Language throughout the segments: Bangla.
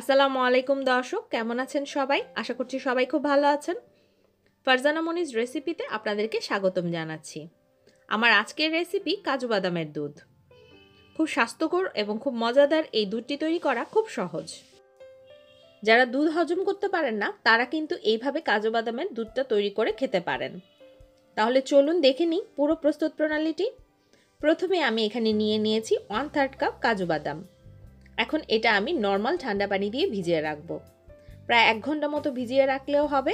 আসসালামু আলাইকুম দর্শক, কেমন আছেন সবাই? আশা করছি সবাই খুব ভালো আছেন। ফারজানা মনিজ রেসিপিতে আপনাদেরকে স্বাগতম জানাচ্ছি। আমার আজকের রেসিপি কাজু বাদামের দুধ। খুব স্বাস্থ্যকর এবং খুব মজাদার এই দুধটি তৈরি করা খুব সহজ। যারা দুধ হজম করতে পারেন না, তারা কিন্তু এইভাবে কাজু বাদামের দুধটা তৈরি করে খেতে পারেন। তাহলে চলুন দেখে নিই পুরো প্রস্তুত প্রণালীটি। প্রথমে আমি এখানে নিয়ে নিয়েছি ওয়ান থার্ড কাপ কাজু বাদাম। এখন এটা আমি নর্মাল ঠান্ডা পানি দিয়ে ভিজিয়ে রাখব। প্রায় এক ঘণ্টা মতো ভিজিয়ে রাখলেও হবে,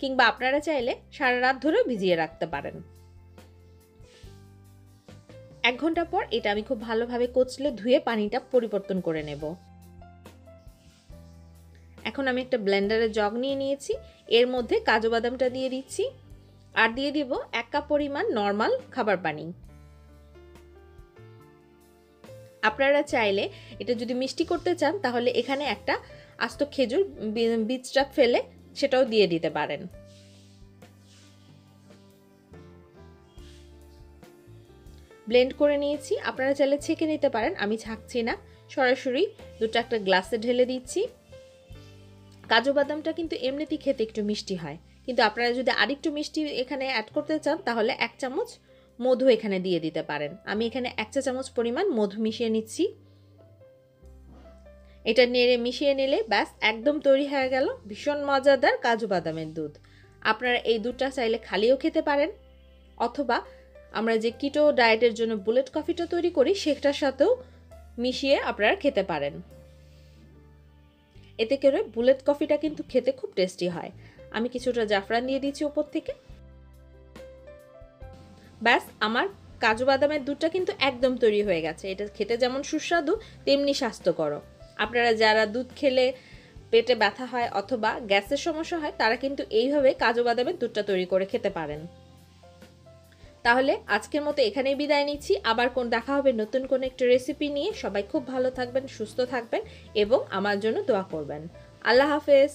কিংবা আপনারা চাইলে সারা রাত ধরেও ভিজিয়ে রাখতে পারেন। এক ঘণ্টা পর এটা আমি খুব ভালোভাবে কচলে ধুয়ে পানিটা পরিবর্তন করে নেব। এখন আমি একটা ব্লেন্ডারের জগ নিয়ে নিয়েছি, এর মধ্যে কাজু বাদামটা দিয়ে দিচ্ছি, আর দিয়ে দিব এক কাপ পরিমাণ নর্মাল খাবার পানি। আপনারা চাইলে এটা যদি মিষ্টি করতে চান, তাহলে এখানে একটা আস্ত খেজুর বীজটা ফেলে সেটাও দিয়ে দিতে পারেন। ব্লেন্ড করে নিয়েছি। আপনারা চাইলে ছেঁকে নিতে পারেন, আমি ছাঁকছি না। সরাসরি দুটো একটা গ্লাসে ঢেলে দিচ্ছি। কাজু বাদামটা কিন্তু এমনিতেই খেতে একটু মিষ্টি হয়। কিন্তু আপনারা যদি আরেকটু মিষ্টি এখানে অ্যাড করতে চান, তাহলে এক চামচ মধু এখানে দিয়ে দিতে পারেন। আমি এখানে এক চা চামচ পরিমাণ মধু মিশিয়ে নিচ্ছি। এটা নেড়ে মিশিয়ে নিলে ব্যাস, একদম তৈরি হয়ে গেল। ভীষণ মজাদার কাজু বাদামের দুধ। আপনারা এই দুধটা চাইলে খালিও খেতে পারেন। অথবা আমরা যে কিটো ডায়েটের জন্য বুলেট কফিটা তৈরি করি, সেটার সাথেও মিশিয়ে আপনারা খেতে পারেন। এতে করে বুলেট কফিটা কিন্তু খেতে খুব টেস্টি হয়। আমি কিছুটা জাফরান দিয়ে দিচ্ছি ওপর থেকে। ব্যাস, আমার কাজু বাদামের দুধটা কিন্তু একদম তৈরি হয়ে গেছে। এটা খেতে যেমন সুস্বাদু, তেমনি স্বাস্থ্যকর আপনারা যারা দুধ খেলে পেটে ব্যথা হয় অথবা গ্যাসের সমস্যা হয়, তারা কিন্তু এইভাবে কাজু বাদামের দুধটা তৈরি করে খেতে পারেন। তাহলে আজকের মতো এখানেই বিদায় নিচ্ছি। আবার কোন দেখা হবে নতুন কোন একটা রেসিপি নিয়ে, সবাই খুব ভালো থাকবেন, সুস্থ থাকবেন এবং আমার জন্য দোয়া করবেন। আল্লাহ হাফেজ।